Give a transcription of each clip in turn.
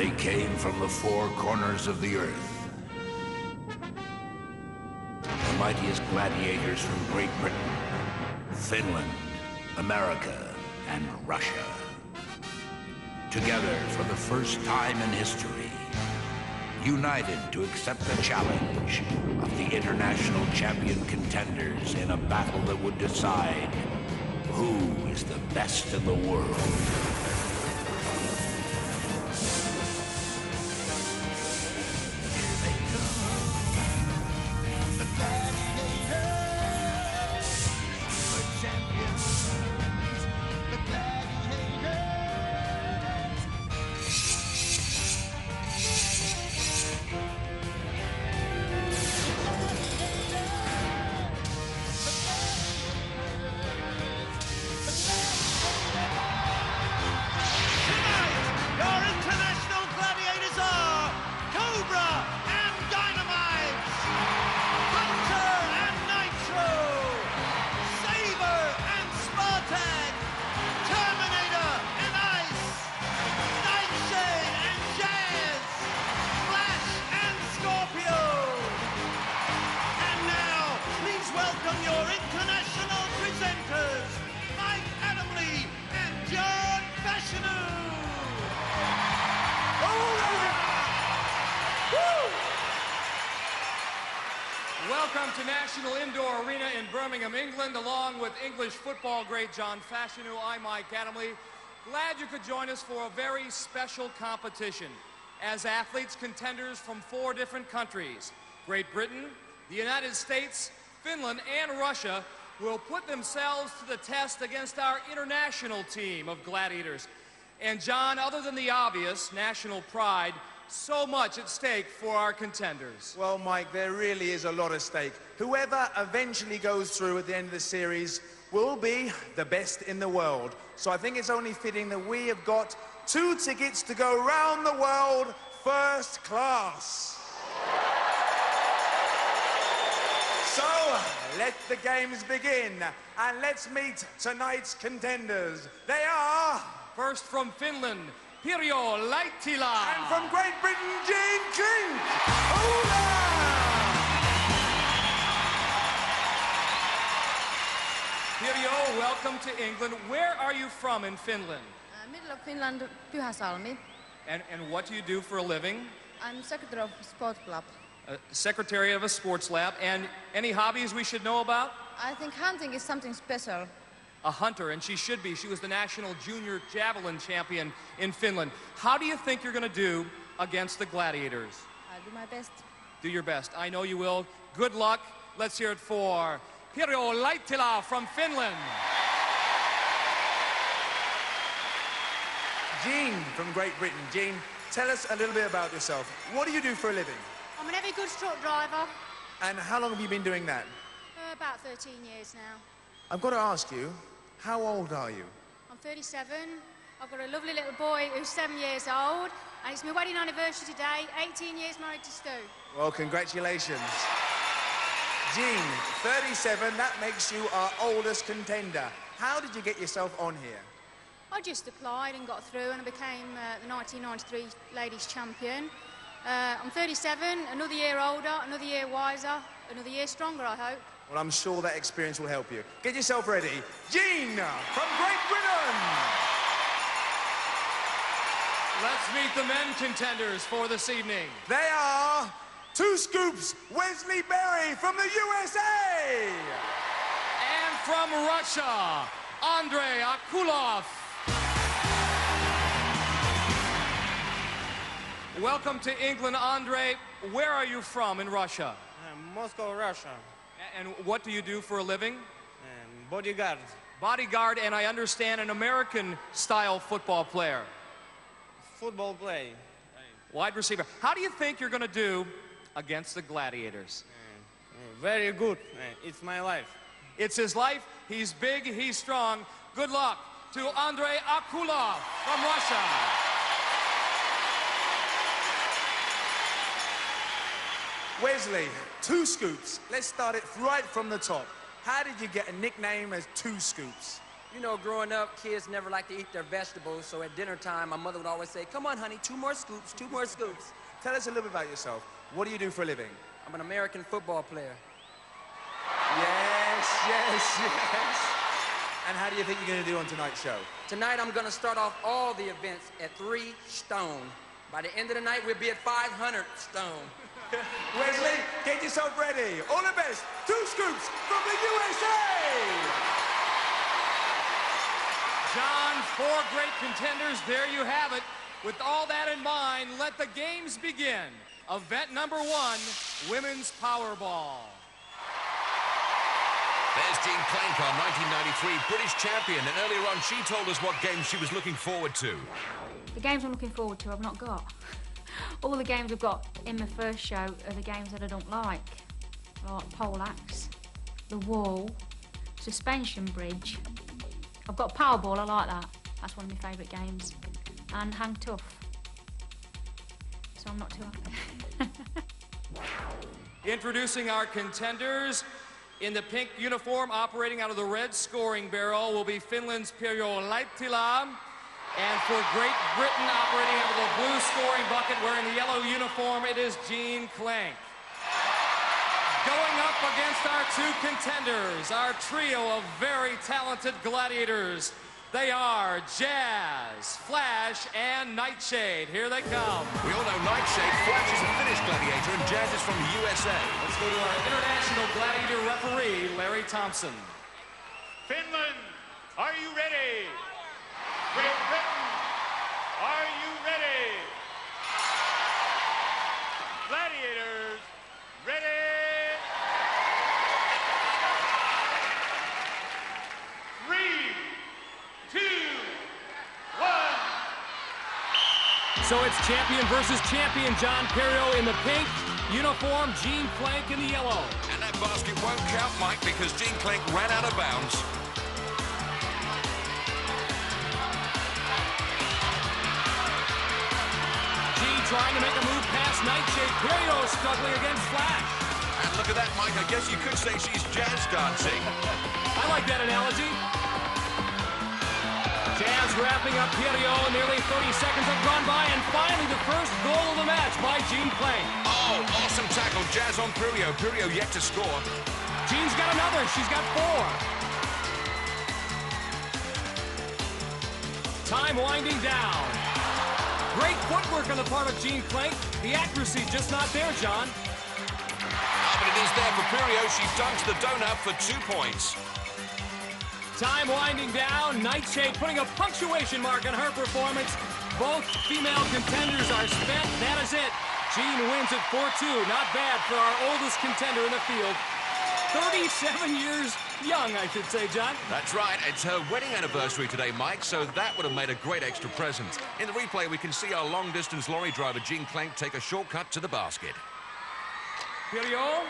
They came from the four corners of the earth. The mightiest gladiators from Great Britain, Finland, America, and Russia. Together for the first time in history, united to accept the challenge of the international champion contenders in a battle that would decide who is the best in the world. Welcome your international presenters, Mike Adamle and John Fashanu. Welcome to National Indoor Arena in Birmingham, England, along with English football great John Fashanu. I'm Mike Adamle. Glad you could join us for a very special competition. As athletes, contenders from four different countries Great Britain, the United States, Finland, and Russia will put themselves to the test against our international team of gladiators. And, John, other than the obvious national pride, so much at stake for our contenders. Well, Mike, there really is a lot at stake. Whoever eventually goes through at the end of the series will be the best in the world. So I think it's only fitting that we have got two tickets to go round the world first class. So let the games begin and let's meet tonight's contenders. They are. First from Finland, Pirjo Laitila. And from Great Britain, Jean Klenk. Hola! Pirjo, welcome to England. Where are you from in Finland? Uh, middle of Finland, Pyhäsalmi. And, and what do you do for a living? I'm secretary of sport club. Uh, secretary of a sports lab. And any hobbies we should know about? I think hunting is something special. A hunter, and she should be. She was the national junior javelin champion in Finland. How do you think you're going to do against the gladiators? I'll do my best. Do your best. I know you will. Good luck. Let's hear it for Pirjo Laitila from Finland. Jean from Great Britain. Jean, tell us a little bit about yourself. What do you do for a living? I'm an heavy goods truck driver. And how long have you been doing that? Uh, about 13 years now. I've got to ask you, how old are you? I'm 37. I've got a lovely little boy who's seven years old, and it's my wedding anniversary today. 18 years married to Stu. Well, congratulations. Jean, 37, that makes you our oldest contender. How did you get yourself on here? I just applied and got through, and I became uh, the 1993 ladies champion. Uh, I'm 37, another year older, another year wiser, another year stronger, I hope. Well, I'm sure that experience will help you. Get yourself ready. Jean from Great Britain. Let's meet the men contenders for this evening. They are Two Scoops Wesley Berry from the USA. And from Russia, Andrei Akulov. Welcome to England, Andre. Where are you from in Russia? Uh, Moscow, Russia. And what do you do for a living? Um, bodyguard. Bodyguard, and I understand an American style football player, Football play. wide receiver. How do you think you're going to do against the gladiators? Uh, very good. Uh, it's my life. It's his life. He's big, he's strong. Good luck to Andrei Akulov from Russia. Wesley, Two Scoops. Let's start it right from the top. How did you get a nickname as Two Scoops? You know, growing up, kids never like to eat their vegetables, so at dinner time, my mother would always say, come on, honey, two more scoops, two more scoops. Tell us a little bit about yourself. What do you do for a living? I'm an American football player. Yes, yes, yes. And how do you think you're going to do on tonight's show? Tonight, I'm gonna start off all the events at three stone. By the end of the night, we'll be at 500 stone. Wesley, get yourself ready. All the best. Two scoops from the USA. John, four great contenders. There you have it. With all that in mind, let the games begin. Event number one, women's Powerball. There's Jean Klenk, our 1993 British champion, and earlier on she told us what games she was looking forward to. The games I'm looking forward to, I've not got. All the games I've got in my first show are the games that I don't like. Like pole axe, the wall, suspension bridge. I've got Powerball, I like that. That's one of my favourite games. And Hang Tough. So I'm not too happy. Introducing our contenders. In the pink uniform, operating out of the red scoring barrel, will be Finland's Pirjo Laitila. And for Great Britain, operating out of the blue scoring bucket, wearing the yellow uniform, it is Jean Klenk. Going up against our two contenders, our trio of very talented gladiators. They are Jazz, Flash, and Nightshade. Here they come. We all know Nightshade, Flash is a Finnish gladiator, and Jazz is from the USA. Let's go to our international gladiator referee, Larry Thompson. Finland, are you ready? Great Britain, are you ready? Gladiators, ready? Three, two, one. So it's champion versus champion. John Pirjo in the pink uniform, Jean Klenk in the yellow. And that basket won't count, Mike, because Jean Klenk ran out of bounds. Trying to make a move past Nightshade. Pirjo struggling against Flash. And look at that, Mike. I guess you could say she's jazz dancing. I like that analogy. Jazz wrapping up Pirjo. Nearly 30 seconds have gone by, and finally the first goal of the match by Jean Klenk. Oh, awesome tackle. Jazz on Pirjo. Pirjo yet to score. Jean's got another. She's got four. Time winding down. Great footwork on the part of Jean Klenk. The accuracy just not there, John. Ah, but it is there for Pirjo. She dunks the donut for two points. Time winding down. Nightshade putting a punctuation mark on her performance. Both female contenders are spent. That is it. Jean wins at 4-2. Not bad for our oldest contender in the field. 37 years young, I should say, John. That's right. It's her wedding anniversary today, Mike, so that would have made a great extra present. In the replay, we can see our long-distance lorry driver, Jean Klenk, take a shortcut to the basket. Pirjo,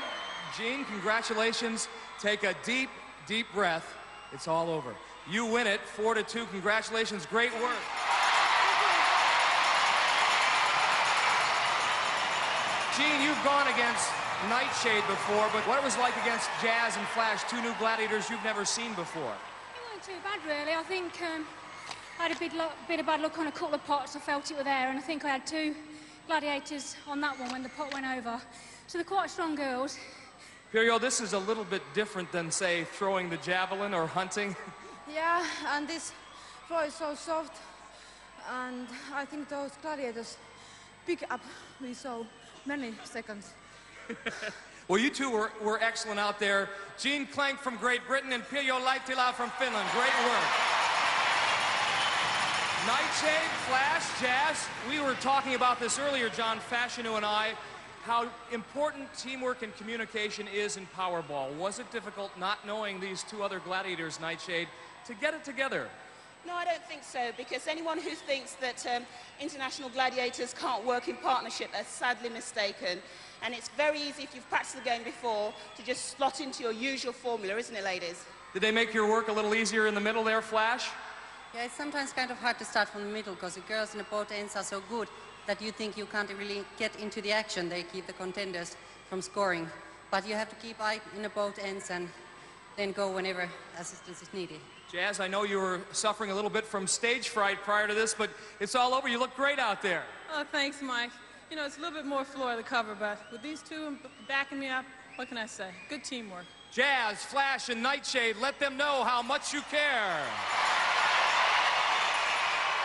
Jean, congratulations. Take a deep, deep breath. It's all over. You win it, 4 to 2. Congratulations. Great work. Jean, you've gone against Nightshade before, but what it was like against Jazz and Flash, two new gladiators you've never seen before. It wasn't too bad, really. I think um, I had a bit, lo- bit of bad luck on a couple of pots. I felt it were there, and I think I had two gladiators on that one when the pot went over. So they're quite strong girls. Pirjo, this is a little bit different than, say, throwing the javelin or hunting. Yeah, and this floor is so soft, and I think those gladiators pick up me so many seconds. Well, you two were, were excellent out there. Jean Klenk from Great Britain and Pirjo Laitila from Finland. Great work. Nightshade, Flash, Jazz. We were talking about this earlier, John Fashanu and I, how important teamwork and communication is in Powerball. Was it difficult not knowing these two other gladiators, Nightshade, to get it together? No, I don't think so, because anyone who thinks that um, international gladiators can't work in partnership are sadly mistaken. And it's very easy, if you've practiced the game before, to just slot into your usual formula, isn't it, ladies? Did they make your work a little easier in the middle there, Flash? Yeah, it's sometimes kind of hard to start from the middle because the girls in the both ends are so good that you think you can't really get into the action. They keep the contenders from scoring. But you have to keep eye in the both ends and then go whenever assistance is needed. Jazz, I know you were suffering a little bit from stage fright prior to this, but it's all over. You look great out there. Oh, thanks, Mike. You know, it's a little bit more floor of the cover, but with these two backing me up, what can I say? Good teamwork. Jazz, Flash, and Nightshade, let them know how much you care.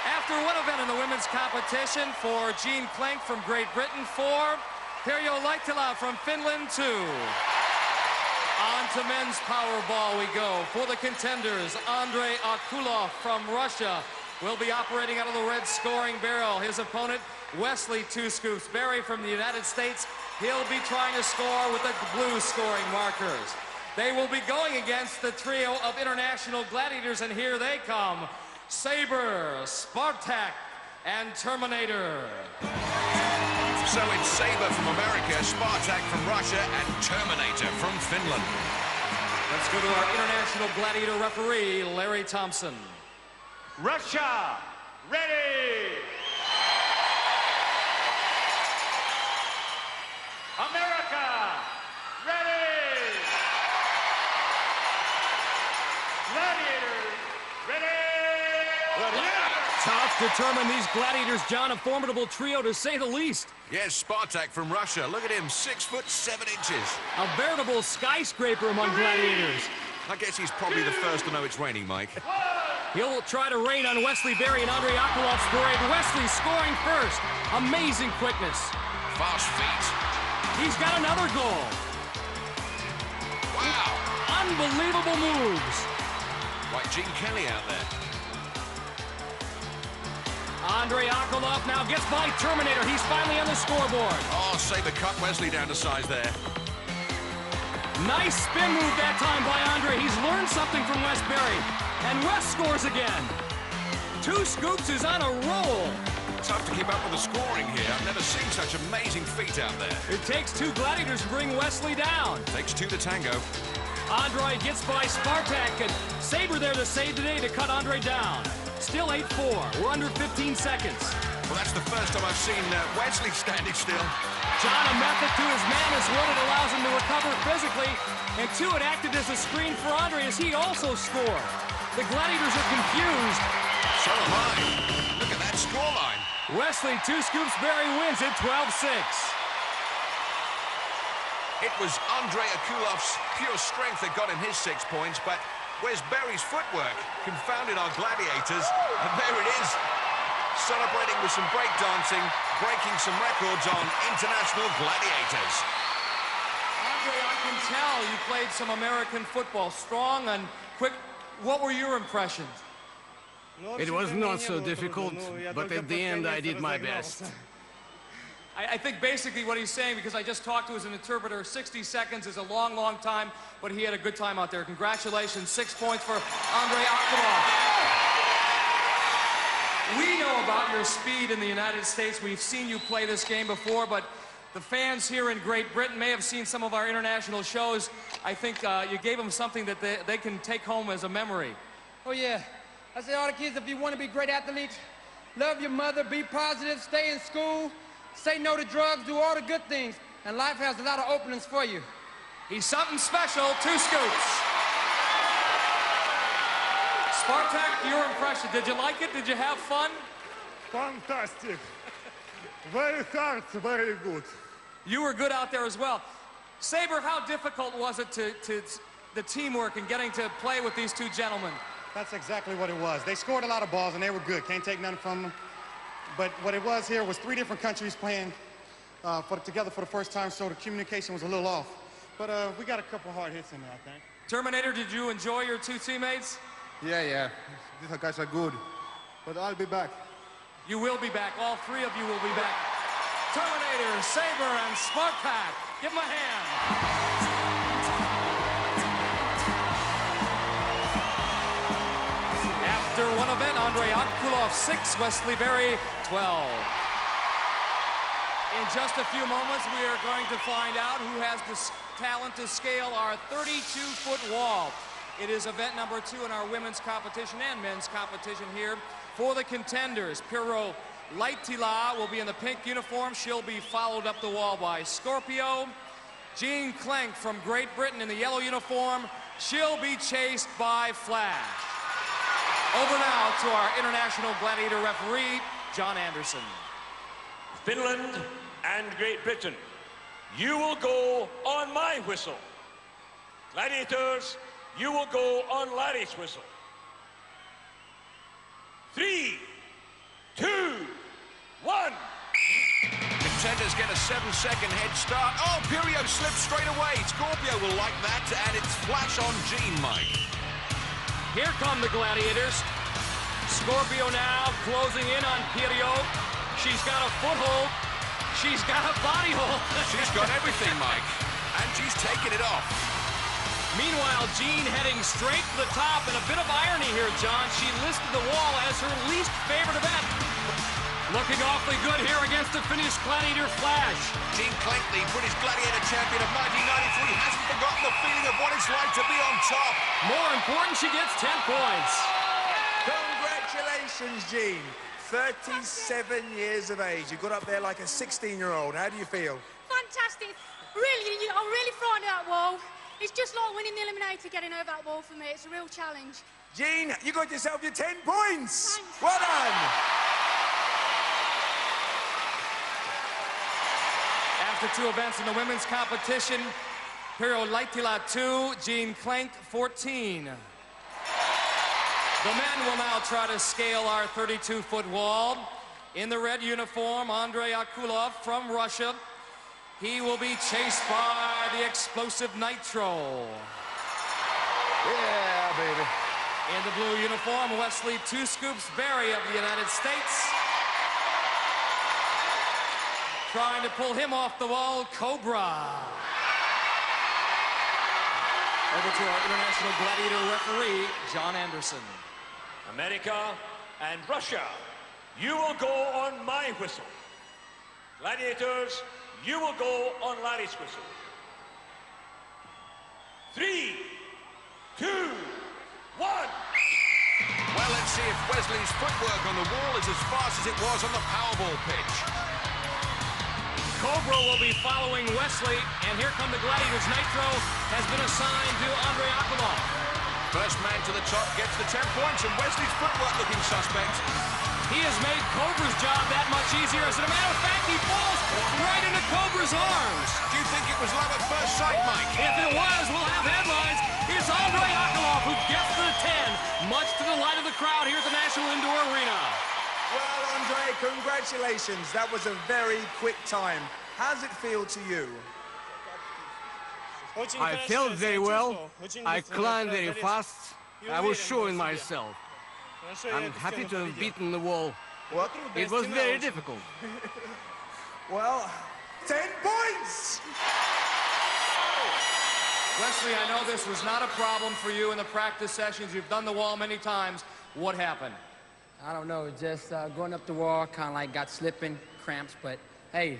After one event in the women's competition for Jean Klenk from Great Britain, four. Pirjo Laitila from Finland, two. On to men's Powerball we go. For the contenders, Andrei Akulov from Russia will be operating out of the red scoring barrel. His opponent, Wesley Two Scoops Berry from the United States. He'll be trying to score with the blue scoring markers. They will be going against the trio of international gladiators, and here they come. Sabre, Spartak, and Terminator. So it's Sabre from America, Spartak from Russia, and Terminator from Finland. Let's go to our international gladiator referee, Larry Thompson. Russia, ready. America, ready. Gladiators, ready. Tough, determined these gladiators, John, a formidable trio to say the least. Yes, Spartak from Russia. Look at him, six foot seven inches. A veritable skyscraper among gladiators. I guess he's probably the first to know it's raining, Mike. He'll try to rain on Wesley Berry and Andrei Akulov's parade. Wesley scoring first. Amazing quickness. Fast feet. He's got another goal. Wow. Unbelievable moves. Like Gene Kelly out there. Andrei Akulov now gets by Terminator. He's finally on the scoreboard. Oh, save the cut Wesley down to size there. Nice spin move that time by Andre. He's learned something from Wes Berry. And Wes scores again. Two scoops is on a roll. Tough to keep up with the scoring here. I've never seen such amazing feet out there. It takes two gladiators to bring Wesley down. Takes two to tango. Andre gets by Spartak and Sabre there to save the day to cut Andre down. Still 8-4. We're under 15 seconds. Well, that's the first time I've seen uh, Wesley standing still. John, a method to his madness. One, it allows him to recover physically. And two, it acted as a screen for Andre as he also scored. The Gladiators are confused. So am I. Look at that scoreline. Wesley Two Scoops Berry wins at 12-6. It was Andrei Akulov's pure strength that got him his six points, but Wes Berry's footwork confounded our gladiators, and there it is. Celebrating with some breakdancing, breaking some records on International Gladiators. Andre, I can tell you played some American football, strong and quick. What were your impressions? It was not so difficult, but at the end I did my best. I, I, think basically what he's saying, because I just talked to his interpreter, 60 seconds is a long, long time, but he had a good time out there. Congratulations, six points for Andre Akulov. We know about your speed in the United States. We've seen you play this game before, but the fans here in Great Britain may have seen some of our international shows. I think uh, you gave them something that they, they can take home as a memory. Oh, yeah. I say all the kids, if you want to be great athletes, love your mother, be positive, stay in school, say no to drugs, do all the good things, and life has a lot of openings for you. He's something special, two scoops. Spartak, your impression, did you like it? Did you have fun? Fantastic. Very hard, very good. You were good out there as well. Sabre, how difficult was it to, to the teamwork and getting to play with these two gentlemen? That's exactly what it was. They scored a lot of balls and they were good. Can't take none from them. But what it was here was three different countries playing uh, for, together for the first time, so the communication was a little off. But uh, we got a couple hard hits in there, I think. Terminator, did you enjoy your two teammates? Yeah, yeah. These guys are good. But I'll be back. You will be back. All three of you will be back. Terminator, Sabre, and Spartak. Give them a hand. After one event, Andrei Akulov, 6, Wesley Berry, 12. In just a few moments, we are going to find out who has the talent to scale our 32-foot wall. It is event number two in our women's competition and men's competition here. For the contenders, Pirjo Laitila will be in the pink uniform. She'll be followed up the wall by Scorpio. Jean Klenk from Great Britain in the yellow uniform. She'll be chased by Flash. Over now to our international gladiator referee, John Anderson. Finland and Great Britain, you will go on my whistle. Gladiators, you will go on Larry's whistle. Three, two, one. Contenders get a seven-second head start. Oh, Pirjo slips straight away. Scorpio will like that, and it's flash on Jean, Mike. Here come the Gladiators. Scorpio now closing in on Pirjo. She's got a foothold. She's got a body hold. she's got everything, Mike. And she's taking it off. Meanwhile, Jean heading straight to the top, and a bit of irony here, John. She listed the wall as her least favorite event. Looking awfully good here against the Finnish Gladiator Flash. Jean Klenk, the British Gladiator champion of 1993, hasn't forgotten the feeling of what it's like to be on top. More important, she gets 10 points. Congratulations, Jean. 37 years of age. You got up there like a 16-year-old. How do you feel? Fantastic. Really, I'm really frightened of that wall. It's just like winning the Eliminator, getting over that wall for me. It's a real challenge. Jean, you got yourself your 10 points. Thanks. Well done. After two events in the women's competition, Pirjo Laitila 2, Jean Klenk, 14. The men will now try to scale our 32-foot wall. In the red uniform, Andrei Akulov from Russia. He will be chased by the explosive Nitro. Yeah, baby. In the blue uniform, Wesley Two Scoops Berry of the United States. Trying to pull him off the wall, Cobra. Over to our international gladiator referee, John Anderson. America and Russia, you will go on my whistle. Gladiators, you will go on Larry's whistle. Three, two, one. Well, let's see if Wesley's footwork on the wall is as fast as it was on the Powerball pitch. Cobra will be following Wesley, and here come the Gladiators. Nitro has been assigned to Andre Akulov. First man to the top gets the 10 points, and Wesley's footwork looking suspect. He has made Cobra's job that much easier. As a matter of fact, he falls right into Cobra's arms. Do you think it was love at first sight, Mike? If it was, we'll have headlines. It's Andre Akulov who gets the 10, much to the light of the crowd here at the National Indoor Arena. Well, Andre, congratulations. That was a very quick time. How does it feel to you? I felt very well. I climbed very fast. I was showing myself. I'm happy to have beaten the wall. What? It was very difficult. Well, 10 points! Wesley, I know this was not a problem for you in the practice sessions. You've done the wall many times. What happened? I don't know, just uh, going up the wall, kind of like got slipping, cramps, but hey,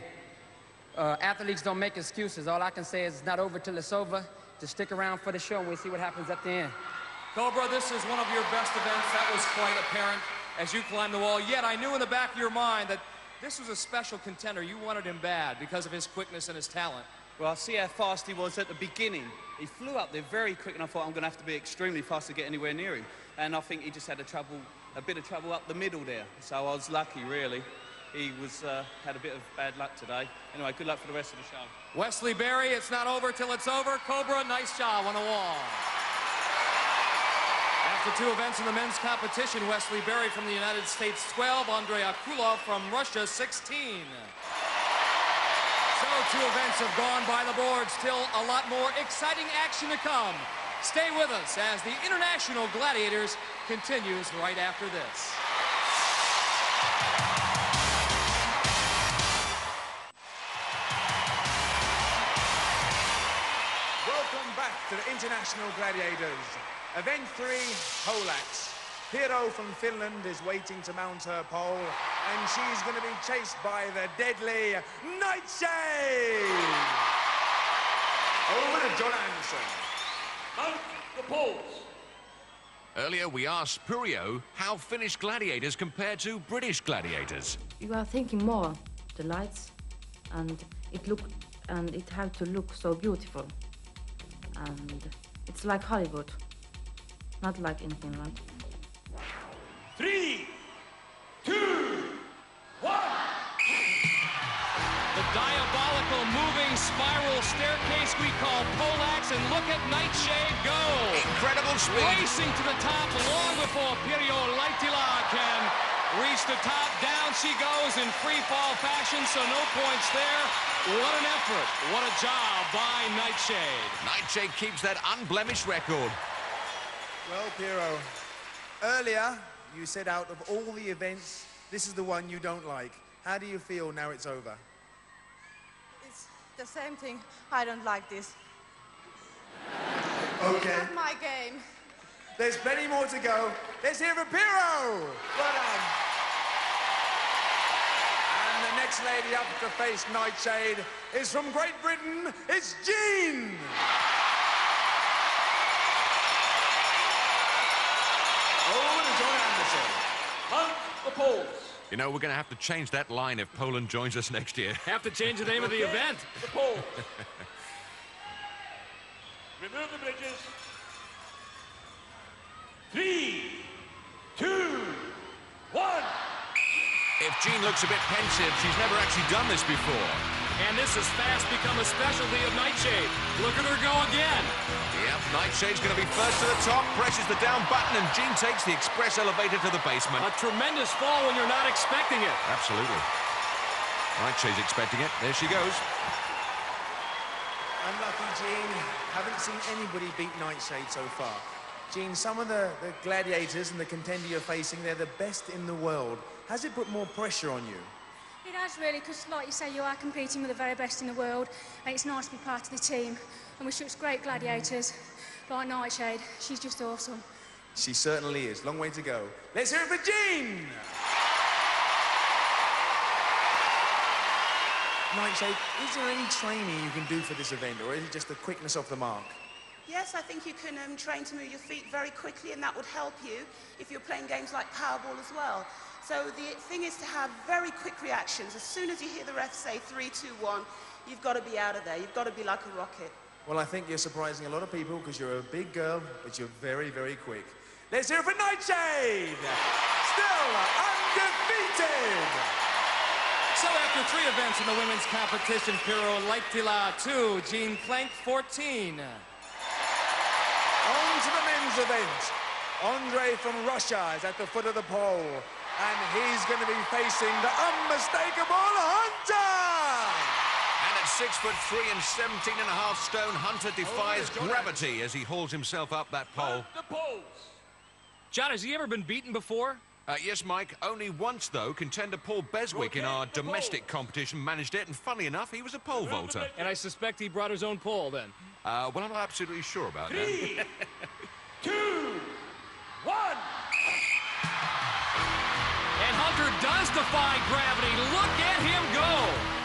uh, athletes don't make excuses. All I can say is it's not over till it's over. Just stick around for the show and we'll see what happens at the end. Cobra, this is one of your best events. That was quite apparent as you climbed the wall. Yet I knew in the back of your mind that this was a special contender. You wanted him bad because of his quickness and his talent. Well, I see how fast he was at the beginning. He flew up there very quick, and I thought I'm going to have to be extremely fast to get anywhere near him. And I think he just had a trouble, a bit of trouble up the middle there. So I was lucky, really. He was uh, had a bit of bad luck today. Anyway, good luck for the rest of the show. Wesley Berry, it's not over till it's over. Cobra, nice job on the wall. After two events in the men's competition, Wesley Berry from the United States 12, Andrei Akulov from Russia 16. So two events have gone by the board. Still a lot more exciting action to come. Stay with us as the International Gladiators continues right after this. Welcome back to the International Gladiators. Event three, poleaxe. Hero from Finland is waiting to mount her pole, and she's going to be chased by the deadly Nightshade! Over to John Anderson. Mount the poles. Earlier, we asked Pirjo how Finnish gladiators compared to British gladiators. You are thinking more the lights, and it look and it had to look so beautiful. And It's like Hollywood, not like in Finland. Three, two, one. The diabolical moving spiral staircase we call Pole-Axe, and look at Nightshade go! Incredible speed. Racing to the top long before Pirjo Laitila can reach the top. Down she goes in free fall fashion, so no points there. What an effort. What a job by Nightshade. Nightshade keeps that unblemished record. Well, Pirjo, earlier you said out of all the events, this is the one you don't like. How do you feel now it's over? It's the same thing. I don't like this. Okay. Not my game. There's plenty more to go. Let's hear from Pirjo. Well done. And the next lady up to face Nightshade is from Great Britain. It's Jean. Over to John Anderson. Hunt the poles. You know, we're going to have to change that line if Poland joins us next year. Have to change the name of the event. The poles. Remove the bridges. Three, two, one. If Jean looks a bit pensive, she's never actually done this before. And this has fast become a specialty of Nightshade. Look at her go again. Yep, Nightshade's going to be first to the top, presses the down button, and Jean takes the express elevator to the basement. A tremendous fall when you're not expecting it. Absolutely. Nightshade's expecting it. There she goes. Unlucky, Jean. Haven't seen anybody beat Nightshade so far. Jean, some of the, the gladiators and the contender you're facing, they're the best in the world. Has it put more pressure on you? It has really, because like you say, you are competing with the very best in the world, and it's nice to be part of the team. And with such great gladiators like Nightshade, she's just awesome. She certainly is. Long way to go. Let's hear it for Jean! Nightshade, is there any training you can do for this event, or is it just the quickness off the mark? Yes, I think you can um, train to move your feet very quickly, and that would help you if you're playing games like Powerball as well. So the thing is to have very quick reactions. As soon as you hear the ref say three, two, one, you've got to be out of there. You've got to be like a rocket. Well, I think you're surprising a lot of people because you're a big girl, but you're very, very quick. Let's hear it for Nightshade! Still undefeated! So after three events in the women's competition, Pirjo Laitila 2, Jean Klenk 14. On to the men's event. Andre from Russia is at the foot of the pole. And he's going to be facing the unmistakable Hunter! And at six foot three and 17 and a half stone, Hunter defies gravity as he hauls himself up that pole. The poles. John, has he ever been beaten before? Uh, yes, Mike, only once, though. Contender Paul Beswick in our domestic competition managed it, and funny enough, he was a pole vaulter. And I suspect he brought his own pole then. Uh, well, I'm not absolutely sure about Three, that. defy gravity. Look at him go.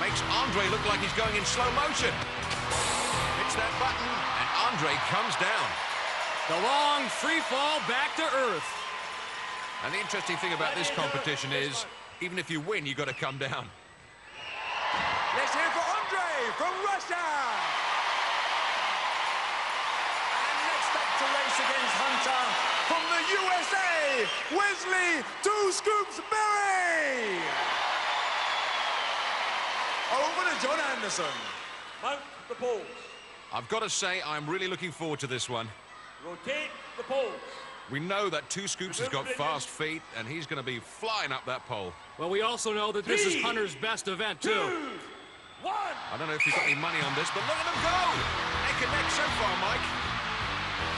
Makes Andre look like he's going in slow motion. Hits that button, and Andre comes down. The long free fall back to earth. And the interesting thing about this competition is, even if you win, you've got to come down. Let's hear for Andre from Russia! And next up to race against Hunter from the USA, Wesley Two Scoops Berry! Oh, Over to John Anderson. Mount the poles. I've got to say, I'm really looking forward to this one. Rotate the poles. We know that Two Scoops has got fast feet, and he's going to be flying up that pole. Well, we also know that this is Hunter's best event, too. Two, one. I don't know if you've got any money on this, but look at them go! Neck and neck so far, Mike.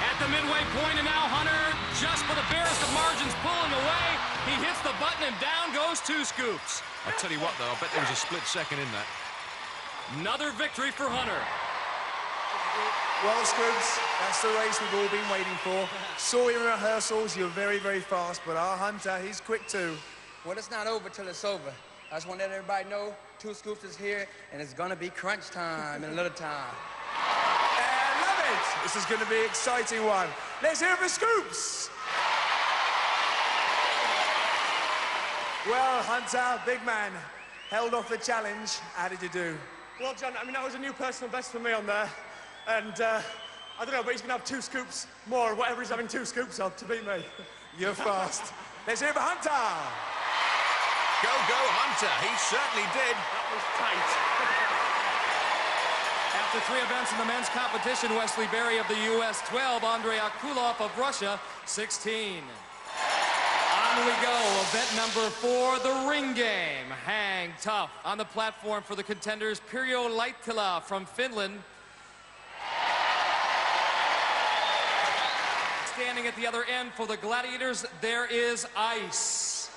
At the midway point, and now Hunter, just for the barest of margins, pulling away. He hits the button, and down goes Two Scoops. I tell you what, though, I bet there was a split second in that. Another victory for Hunter. Well, Scoops, that's the race we've all been waiting for. Saw you in rehearsals, you're very, very fast, but our Hunter, he's quick too. Well, it's not over till it's over. I just want to let everybody know Two Scoops is here, and it's gonna be crunch time in a little time. I love it! This is going to be an exciting one. Let's hear it for Scoops! Well, Hunter, big man, held off the challenge. How did you do? Well, John, I mean, that was a new personal best for me on there. And uh, I don't know, but he's going to have two scoops more, whatever he's having two scoops of, to beat me. You're fast. Let's hear it for Hunter. Go, go, Hunter. He certainly did. That was tight. After three events in the men's competition, Wesley Berry of the U.S. 12, Andrei Akulov of Russia 16. On we go, event number four, the ring game. Hang tough on the platform for the contenders, Pirjo Laitila from Finland. Standing at the other end for the Gladiators, there is Ice.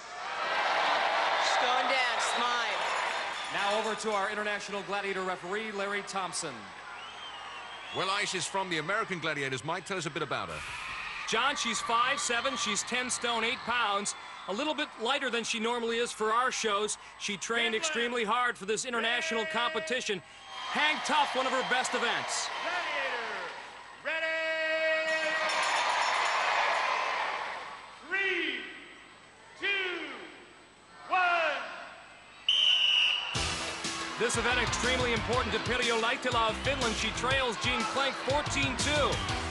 Stone dance, mine. Now over to our international gladiator referee, Larry Thompson. Well, Ice is from the American Gladiators. Mike, tell us a bit about her. John, she's 5'7", she's 10 stone, 8 pounds. A little bit lighter than she normally is for our shows. She trained extremely hard for this international competition. Hang Tough, one of her best events. Three, two, one. This event extremely important to Pirjo Laitila of Finland. She trails Jean Klenk 14-2.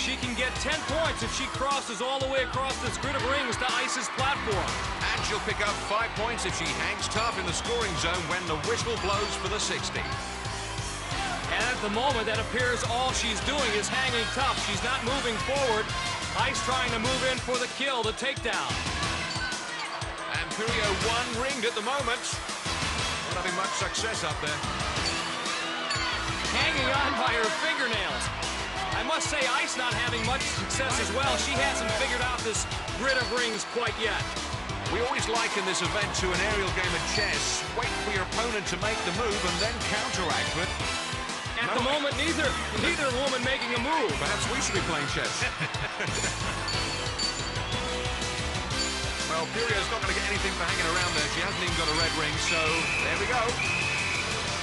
She can get 10 points if she crosses all the way across this grid of rings to Ice's platform. And she'll pick up five points if she hangs tough in the scoring zone when the whistle blows for the 60. And at the moment, that appears all she's doing is hanging tough. She's not moving forward. Ice trying to move in for the kill, the takedown. And Pirjo one ringed at the moment. Not having much success up there. Hanging on by her fingernails. I must say, Ice not having much success as well. She hasn't figured out this grid of rings quite yet. We always liken this event to an aerial game of chess. Wait for your opponent to make the move and then counteract, but... At the moment, neither neither woman making a move. Perhaps we should be playing chess. well, Pirjo's not going to get anything for hanging around there. She hasn't even got a red ring, so there we go.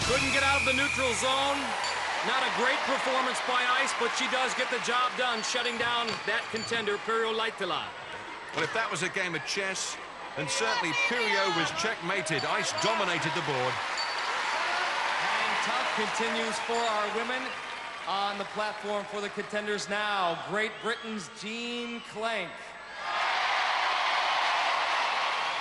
Couldn't get out of the neutral zone. Not a great performance by Ice, but she does get the job done, shutting down that contender, Pirjo Laitila. Well, if that was a game of chess, then certainly Pirjo was checkmated. Ice dominated the board. Hang tough continues for our women on the platform for the contenders now. Great Britain's Jean Klenk.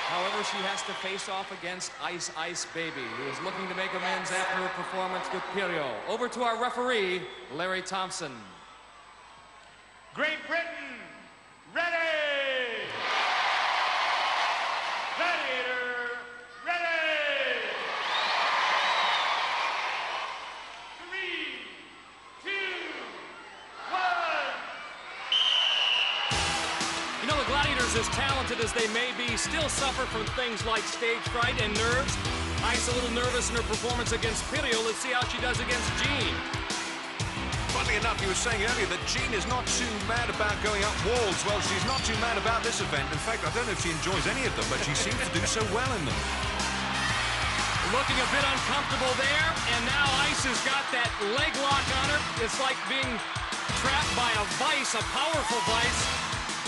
However, she has to face off against Ice Ice Baby, who is looking to make amends after her performance with Pirjo. Over to our referee, Larry Thompson. Great Britain, ready! As talented as they may be, still suffer from things like stage fright and nerves. Ice a little nervous in her performance against Pirjo. Let's see how she does against Jean. Funnily enough, you were saying earlier that Jean is not too mad about going up walls. Well, she's not too mad about this event. In fact, I don't know if she enjoys any of them, but she seems to do so well in them. Looking a bit uncomfortable there, and now Ice has got that leg lock on her. It's like being trapped by a vice, a powerful vice.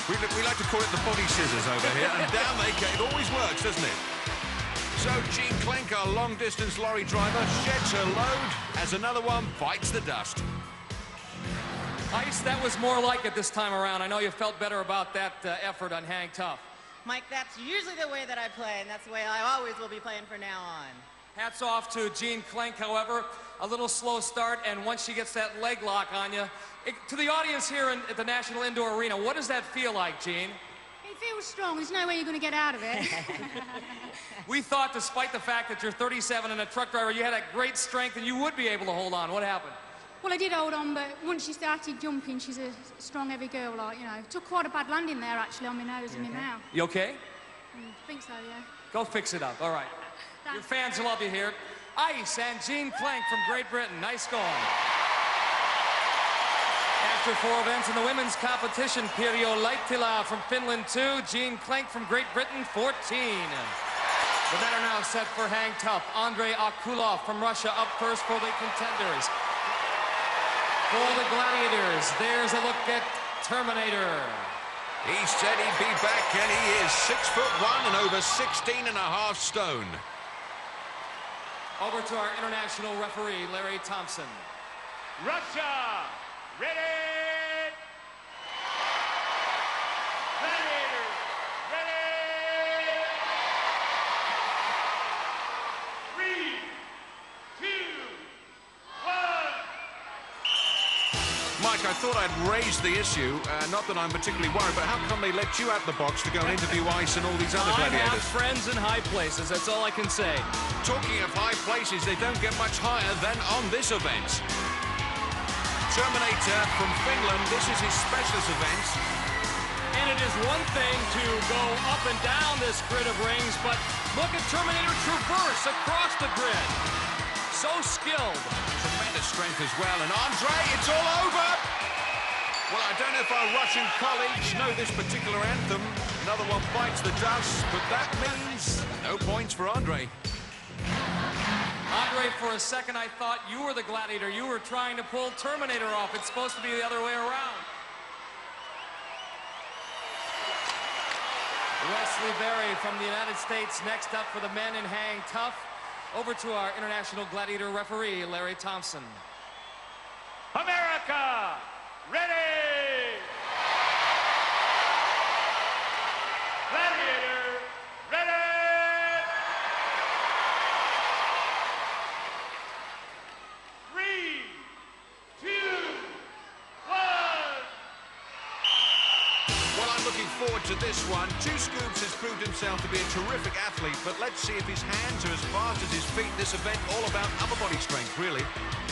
We, we like to call it the body scissors over here, and down they go. It always works, doesn't it? So Jean Klenk, our long-distance lorry driver, sheds her load as another one bites the dust. Ice, that was more like it this time around. I know you felt better about that uh, effort on Hang Tough. Mike, that's usually the way that I play, and that's the way I always will be playing from now on. Hats off to Jean Klenk, however. A little slow start, and once she gets that leg lock on you, it, to the audience here in, at the National Indoor Arena, what does that feel like, Jean? It feels strong. There's no way you're going to get out of it. We thought, despite the fact that you're 37 and a truck driver, you had that great strength and you would be able to hold on. What happened? well, I did hold on, but once she started jumping, she's a strong, heavy girl, like, you know. Took quite a bad landing there, actually, on my nose and my mm-hmm. mouth. You okay? Mm, I think so, yeah. Go fix it up. All right. Your fans love you here. Ice and Jean Klenk from Great Britain. Nice going. After four events in the women's competition, Pirjo Laitila from Finland 2, Jean Klenk from Great Britain 14. The men are now set for Hang Tough. Andrei Akulov from Russia up first for the contenders. For the Gladiators, there's a look at Terminator. He said he'd be back, and he is six foot one and over 16 and a half stone. Over to our international referee, Larry Thompson. Russia, ready! Gladiators, ready! Three, two, one. Mike, I thought I'd raise the issue. Uh, not that I'm particularly worried, but how come they let you out the box to go and interview Ice and all these other I have gladiators? friends in high places. That's all I can say. Talking of high places, they don't get much higher than on this event. Terminator from Finland, this is his specialist event. And it is one thing to go up and down this grid of rings, but look at Terminator traverse across the grid. So skilled. Tremendous strength as well. And Andre, it's all over! Well, I don't know if our Russian colleagues know this particular anthem. Another one bites the dust, but that means no points for Andre. Andre, for a second I thought you were the gladiator. You were trying to pull Terminator off. It's supposed to be the other way around. Wesley Berry from the United States next up for the men in hang tough. Over to our international gladiator referee, Larry Thompson. America, ready! Gladiator, ready! Three, two, one. Well, I'm looking forward to this one. Two Scoops has proved himself to be a terrific athlete, but let's see if his hands are as fast as his feet. This event all about upper body strength, really.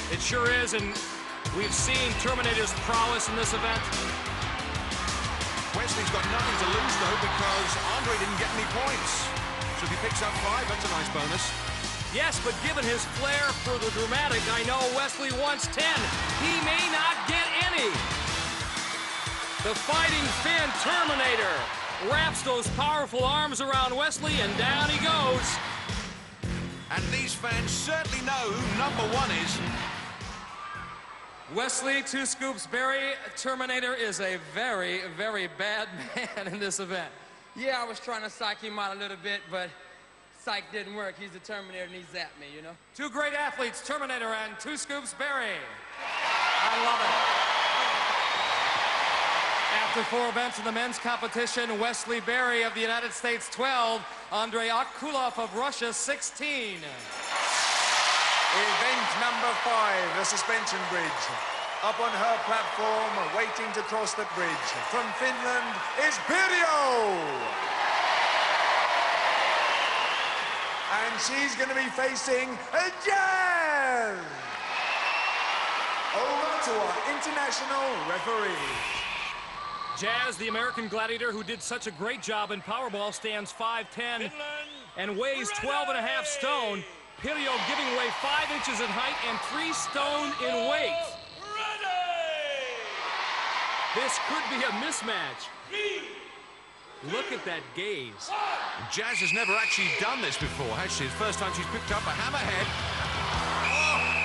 It sure is, and we've seen Terminator's prowess in this event. Wesley's got nothing to lose, though, because Andre didn't get any points. So if he picks up five, that's a nice bonus. Yes, but given his flair for the dramatic, I know Wesley wants 10. He may not get any. The fighting Finn Terminator wraps those powerful arms around Wesley, and down he goes. And these fans certainly know who number one is. Wesley Two Scoops Berry, Terminator is a very, very bad man in this event. Yeah, I was trying to psych him out a little bit, but psych didn't work. He's the Terminator and he's at me, you know? Two great athletes, Terminator and Two Scoops Berry. I love it. After four events in the men's competition, Wesley Berry of the United States 12, Andrei Akulov of Russia 16. Event number five, the suspension bridge. Up on her platform, waiting to cross the bridge. From Finland is Pirjo! And she's going to be facing a Jazz! Over to our international referee. Jazz, the American gladiator who did such a great job in Powerball, stands 5'10 and weighs 12 and a half stone. Pirjo giving away five inches in height and three stone in weight. This could be a mismatch. Look at that gaze. Jazz has never actually done this before, has she? It's the first time she's picked up a hammerhead.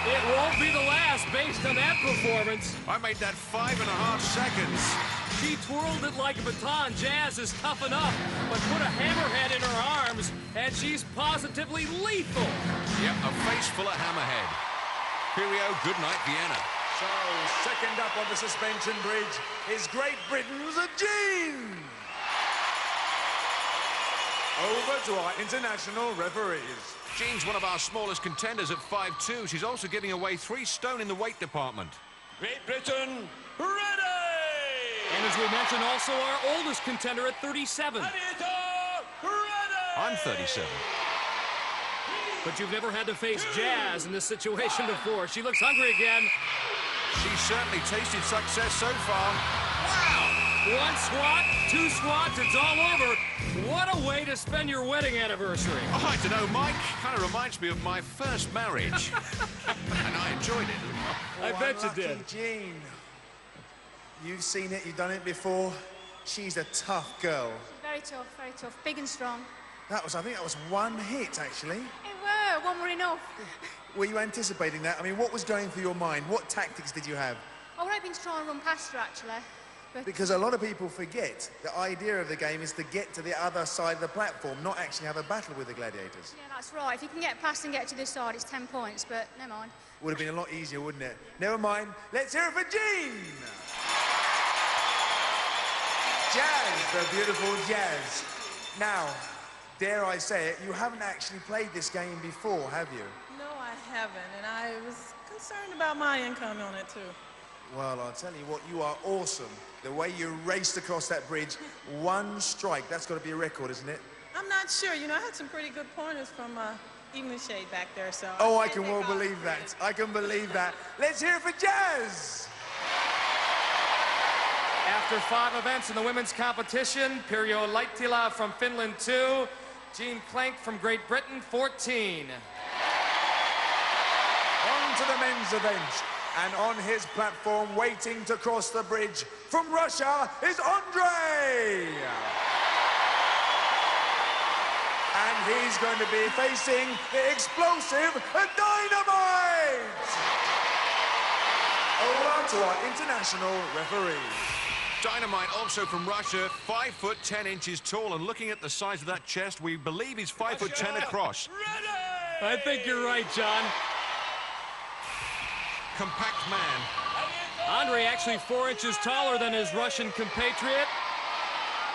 It won't be the last based on that performance. I made that five and a half seconds. She twirled it like a baton. Jazz is tough enough, but put a hammerhead in her arms, and she's positively lethal. Yep, a face full of hammerhead. Pirjo, good night, Vienna. So, second up on the suspension bridge is Great Britain's Jean. Over to our international referees. Jean's one of our smallest contenders at 5'2". She's also giving away three stone in the weight department. Great Britain, ready! And as we mentioned, also our oldest contender at 37. I'm 37. But you've never had to face Jazz in this situation before. She looks hungry again. She's certainly tasted success so far. Wow! One squat, two squats, it's all over. What a way to spend your wedding anniversary. Oh, I don't know, Mike. Kind of reminds me of my first marriage. and I enjoyed it. I Oh, bet you unlucky did. Jean. You've seen it, you've done it before. She's a tough girl. Very tough, very tough. Big and strong. That was, I think that was one hit, actually. It were, one were enough. Were you anticipating that? I mean, what was going through your mind? What tactics did you have? I was hoping to try and run past her, actually. But Because a lot of people forget the idea of the game is to get to the other side of the platform, not actually have a battle with the gladiators. yeah, that's right. If you can get past and get to this side, it's 10 points, but never mind. Would have been a lot easier, wouldn't it? Never mind. Let's hear it for Jean! Jazz, the beautiful Jazz. Now, dare I say it, you haven't actually played this game before, have you? No, I haven't, and I was concerned about my income on it too. Well, I'll tell you what, you are awesome. The way you raced across that bridge, one strike, that's got to be a record, isn't it? I'm not sure. You know, I had some pretty good pointers from uh, Evening Shade back there, so. Oh, I can't can well believe that. I can believe that. Let's hear it for Jazz! After five events in the women's competition, Pirjo Laitila from Finland, two. Jean Klenk from Great Britain, 14. On to the men's event. And on his platform, waiting to cross the bridge from Russia, is Andre! And he's going to be facing the explosive Dynamite! Over to our international referee. Dynamite also from Russia, five foot ten inches tall, and looking at the size of that chest, we believe he's five foot ten across. Ready! I think you're right, John. Compact man. Andre actually four inches taller than his Russian compatriot.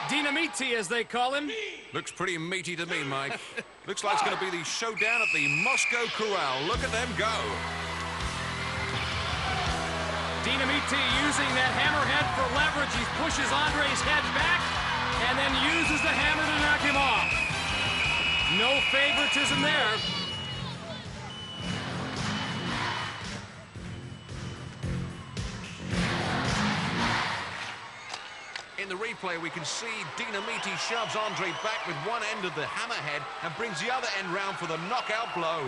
Dynamiti, as they call him. Looks pretty meaty to me, Mike. Looks like it's going to be the showdown at the Moscow Corral. Look at them go. Dynamiti using that hammerhead for leverage. He pushes Andre's head back and then uses the hammer to knock him off. No favoritism there. In the replay, we can see Dinamiti shoves Andre back with one end of the hammerhead and brings the other end round for the knockout blow.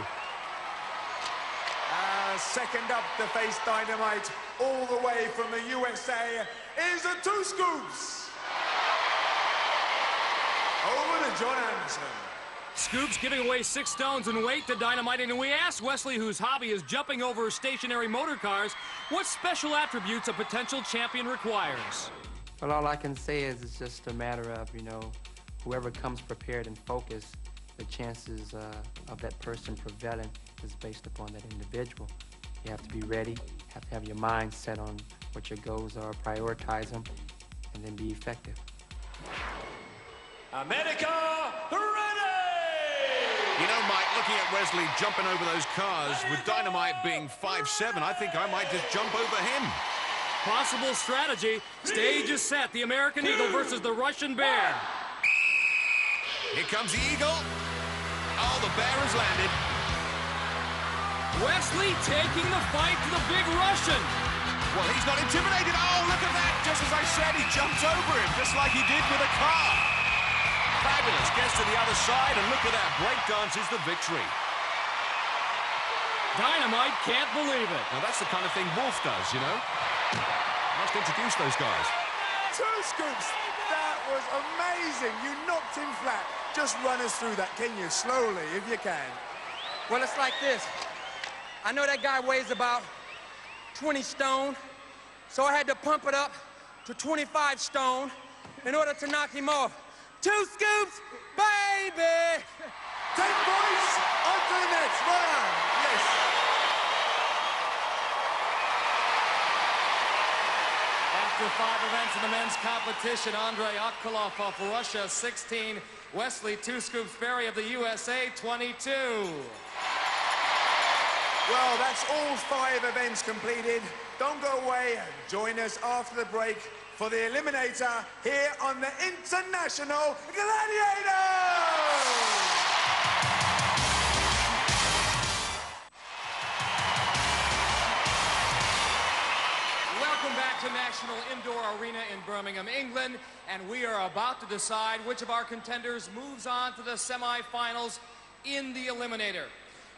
Uh, second up to face Dynamite, all the way from the USA, is a two scoops. Over to John Anderson. Scoops giving away six stones in weight to Dynamite. And we asked Wesley, whose hobby is jumping over stationary motor cars, what special attributes a potential champion requires. Well, all I can say is it's just a matter of, you know, whoever comes prepared and focused, the chances uh, of that person prevailing is based upon that individual. You have to be ready, have to have your mind set on what your goals are, prioritize them, and then be effective. America, ready! You know, Mike, looking at Wesley jumping over those cars, with Dynamite being 5'7", I think I might just jump over him. Possible strategy. Stage is set. The American Eagle versus the Russian Bear. Here comes the Eagle. Oh, the Bear has landed. Wesley taking the fight to the big Russian. Well, he's not intimidated. Oh, look at that. Just as I said, he jumped over him, just like he did with a car. Fabulous. Gets to the other side, and look at that. Breakdance is the victory. Dynamite can't believe it. Now, that's the kind of thing Wolf does, you know? Must introduce those guys. Two scoops. That was amazing. You knocked him flat. Just run us through that, can you? Slowly, if you can. Well, it's like this. I know that guy weighs about 20 stone, so I had to pump it up to 25 stone in order to knock him off. Two scoops, baby! Ten points onto the next. Well done. Yes. After five events in the men's competition, Andrei Akulov of Russia, 16. Wesley Two Scoops Berry of the USA, 22. Well, that's all five events completed. Don't go away. Join us after the break for the Eliminator here on the International back to National Indoor Arena in Birmingham, England, and we are about to decide which of our contenders moves on to the semifinals in the Eliminator.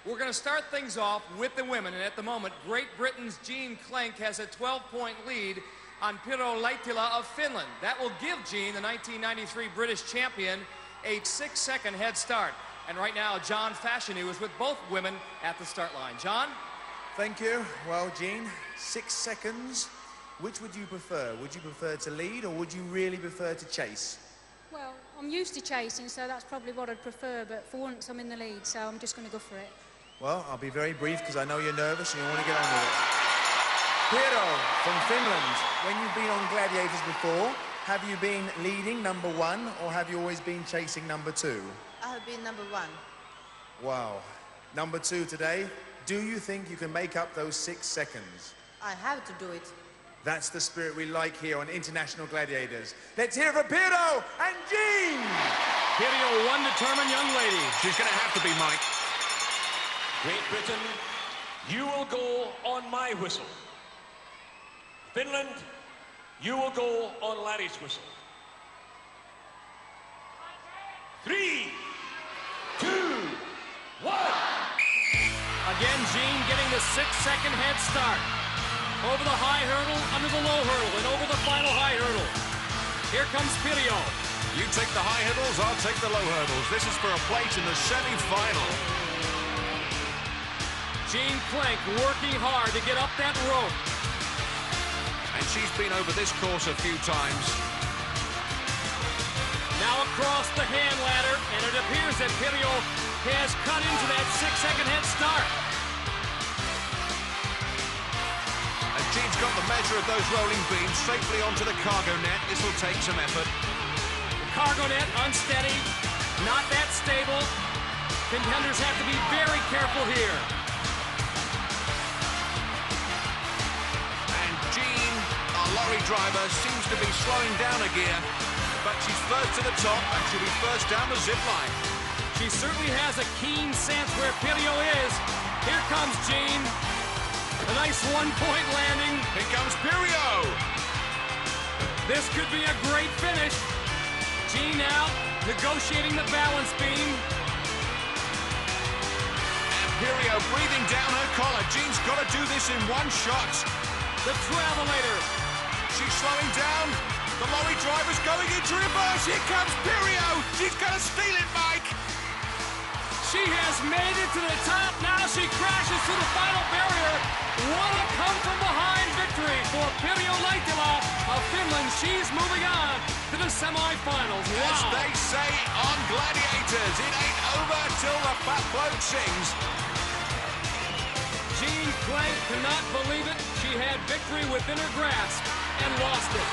We're going to start things off with the women, and at the moment, Great Britain's Jean Klenk has a 12-point lead on Pirjo Laitila of Finland. That will give Jean, the 1993 British champion, a six-second head start. And right now, John Fashanu is with both women at the start line. John? Thank you. Well, Jean, six seconds which would you prefer? Would you prefer to lead or would you really prefer to chase? Well, I'm used to chasing, so that's probably what I'd prefer, but for once I'm in the lead, so I'm just going to go for it. Well, I'll be very brief because I know you're nervous and you want to get on with it. Pirjo from Finland, when you've been on Gladiators before, have you been leading number one or have you always been chasing number two? I have been number one. Wow. Number two today, do you think you can make up those six seconds? I have to do it. That's the spirit we like here on International Gladiators. Let's hear it for Pirjo and Jean! Pirjo, one determined young lady. She's going to have to be, Mike. Great Britain, you will go on my whistle. Finland, you will go on Larry's whistle. Three, two, one. Again, Jean getting the six-second head start. Over the high hurdle, under the low hurdle, and over the final high hurdle. Here comes Pirjo. You take the high hurdles, I'll take the low hurdles. This is for a place in the semi-final. Jean Klenk working hard to get up that rope. And she's been over this course a few times. Now across the hand ladder, and it appears that Pirjo has cut into that six-second head start. And Jean's got the measure of those rolling beams safely onto the cargo net. This will take some effort. The cargo net unsteady, not that stable. Contenders have to be very careful here. Lorry driver, seems to be slowing down a gear. But she's first to the top and she'll be first down the zip line. She certainly has a keen sense where Pirjo is. Here comes Jean. A nice one-point landing. Here comes Pirjo. This could be a great finish. Jean now negotiating the balance beam. And Pirjo breathing down her collar. Jean's got to do this in one shot. The Travelator. She's slowing down. The lorry driver's going into reverse. Here comes Pirjo. She's going to steal it, Mike. She has made it to the top. Now she crashes to the final barrier. What a come-from-behind victory for Pirjo Laitila of Finland. She's moving on to the semifinals. Wow. As they say on Gladiators, it ain't over till the fat bloke sings. Jean Klenk cannot believe it. She had victory within her grasp and lost it.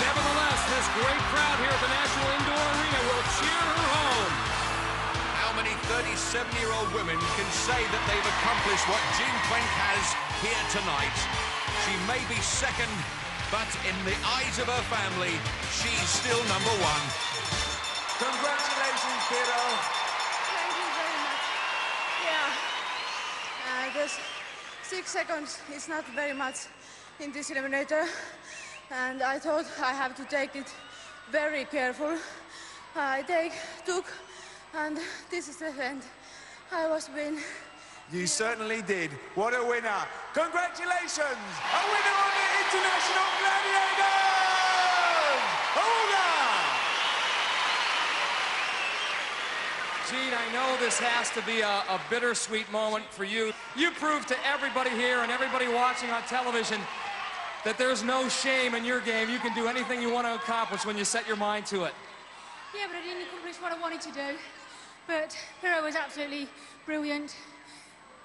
Nevertheless, this great crowd here at the National Indoor Arena will cheer her home. How many 37-year-old women can say that they've accomplished what Jean Klenk has here tonight? She may be second, but in the eyes of her family, she's still number one. Congratulations, Pirjo. Thank you very much. Yeah, I guess six seconds is not very much in this eliminator. And I thought I have to take it very careful. I take, took, and this is the end. I was win. You certainly did. What a winner. Congratulations! A winner on the International Gladiators! Olga! Jean, I know this has to be a, a bittersweet moment for you. You proved to everybody here and everybody watching on television that there's no shame in your game. You can do anything you want to accomplish when you set your mind to it. Yeah, but I didn't accomplish what I wanted to do. But Pirjo was absolutely brilliant.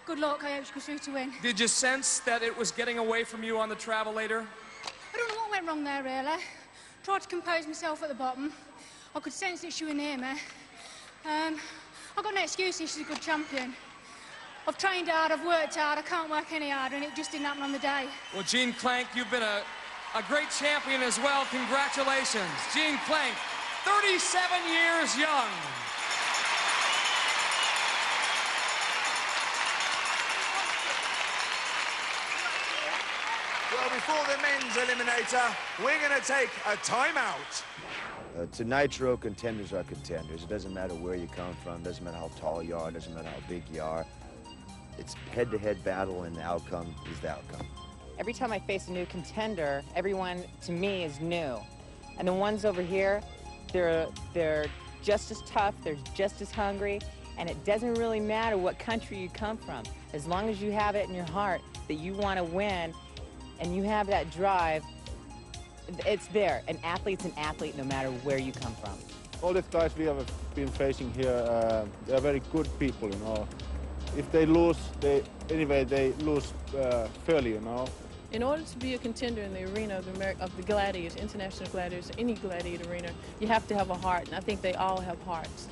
Good luck. I hope she goes through to win. Did you sense that it was getting away from you on the travelator? I don't know what went wrong there, really. Tried to compose myself at the bottom. I could sense that she was near me. Um, I've got no excuses. She's a good champion. I've trained hard, I've worked hard, I can't work any harder, and it just didn't happen on the day. Well, Jean Klenk, you've been a, a great champion as well. Congratulations. Jean Klenk, 37 years young. Well, before the men's eliminator, we're going to take a timeout. Uh, to Nitro, contenders are contenders. It doesn't matter where you come from, It doesn't matter how tall you are, It doesn't matter how big you are. It's head-to-head battle, and the outcome is the outcome. Every time I face a new contender, everyone to me is new. And the ones over here, they're, they're just as tough, they're just as hungry, and it doesn't really matter what country you come from. As long as you have it in your heart that you want to win and you have that drive, it's there. An athlete's an athlete no matter where you come from. All these guys we have been facing here, uh, they're very good people, you know. If they lose, they anyway they lose uh, fairly, you know. In order to be a contender in the arena of the, Amer of the gladiators, international gladiators, any gladiator arena, you have to have a heart, and I think they all have hearts.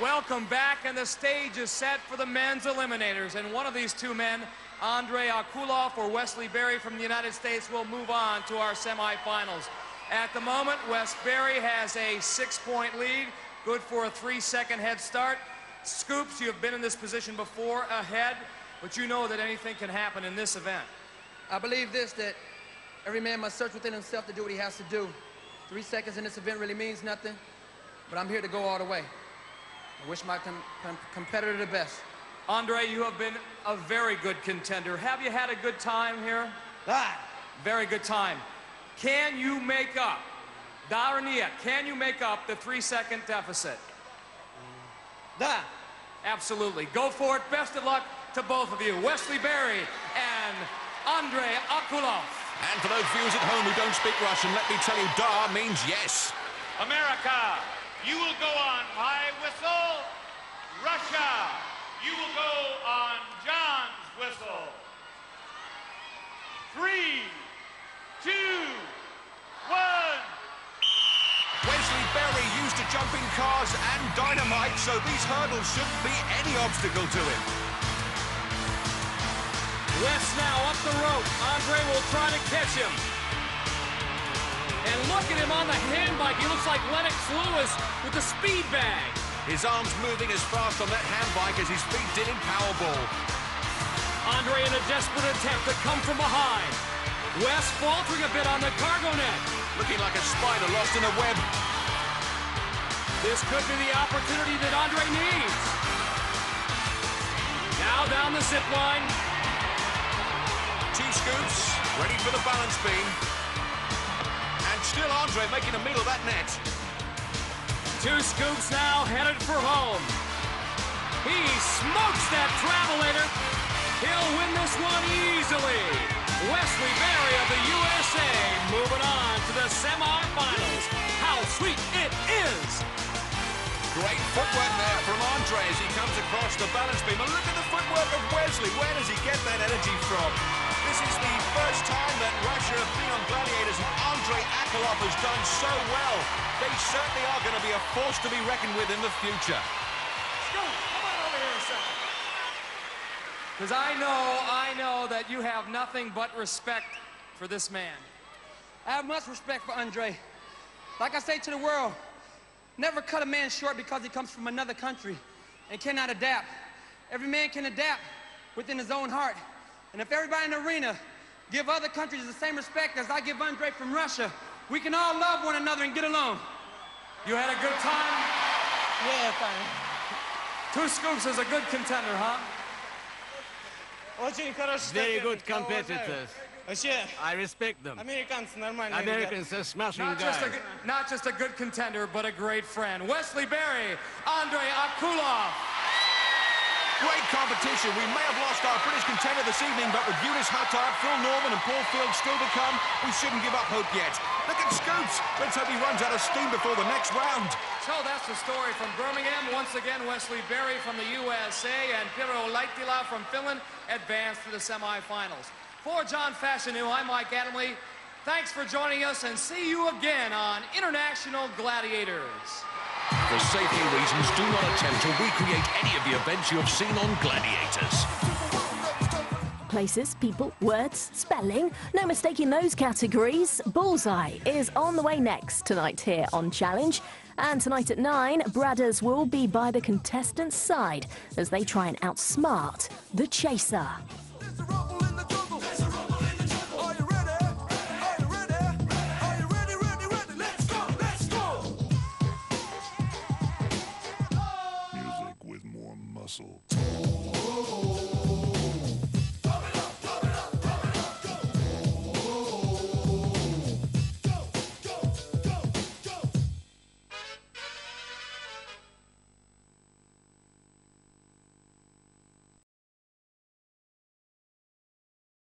Welcome back, and the stage is set for the men's eliminators. And one of these two men, Andre Akulov or Wesley Berry from the United States, will move on to our semifinals. At the moment, Wes Berry has a six-point lead, good for a three-second head start. Scoops, you have been in this position before, ahead, but you know that anything can happen in this event. I believe this, that every man must search within himself to do what he has to do. Three seconds in this event really means nothing, but I'm here to go all the way. I wish my com com competitor the best. Andre, you have been a very good contender. Have you had a good time here? Ah, very good time. Can you make up, Darnia, can you make up the three-second deficit? Da. Absolutely. Go for it. Best of luck to both of you. Wesley Berry and Andrei Akulov. And for those viewers at home who don't speak Russian, let me tell you, da means yes. America, you will go on my whistle. Russia, you will go on John's whistle. Three, two, one. Wesley Berry used to jumping cars and dynamite, so these hurdles shouldn't be any obstacle to him. Wes now up the rope. Andre will try to catch him. And look at him on the handbike. He looks like Lennox Lewis with the speed bag. His arms moving as fast on that handbike as his feet did in Powerball. Andre in a desperate attempt to come from behind. Wes faltering a bit on the cargo net. Looking like a spider lost in a web. This could be the opportunity that Andre needs. Now down the zip line. Two scoops, ready for the balance beam. And still Andre making a meal of that net. Two scoops now headed for home. He smokes that travelator. He'll win this one easily. Wesley Berry of the USA moving on to the semifinals. How sweet it is! Great footwork there from Andre as he comes across the balance beam. And look at the footwork of Wesley. Where does he get that energy from? This is the first time that Russia have been on Gladiators and Andre Akulov has done so well. They certainly are going to be a force to be reckoned with in the future. Come on over here a second. Because I know, I know that you have nothing but respect for this man. I have much respect for Andre. Like I say to the world, never cut a man short because he comes from another country and cannot adapt. Every man can adapt within his own heart. And if everybody in the arena give other countries the same respect as I give Andre from Russia, we can all love one another and get along. You had a good time? Yeah, fine. Two scoops is a good contender, huh? Very good competitors. I respect them. Americans are smashing not guys. Just a, not just a good contender, but a great friend. Wesley Berry, Andre Akulov. Great competition. We may have lost our British contender this evening, but with Eunice Huthart, Phil Norman and Paul Field still to come, we shouldn't give up hope yet. Look at Scoops. Let's hope he runs out of steam before the next round. So that's the story from Birmingham. Once again, Wesley Berry from the USA and Pirjo Laitila from Finland advanced to the semifinals. For John Fashanu, I'm Mike Adamle. Thanks for joining us and see you again on International Gladiators. For safety reasons, do not attempt to recreate any of the events you have seen on Gladiators. Places, people, words, spelling. No mistaking those categories. Bullseye is on the way next tonight here on Challenge. And tonight at 9, Bradders will be by the contestants' side as they try and outsmart the Chaser.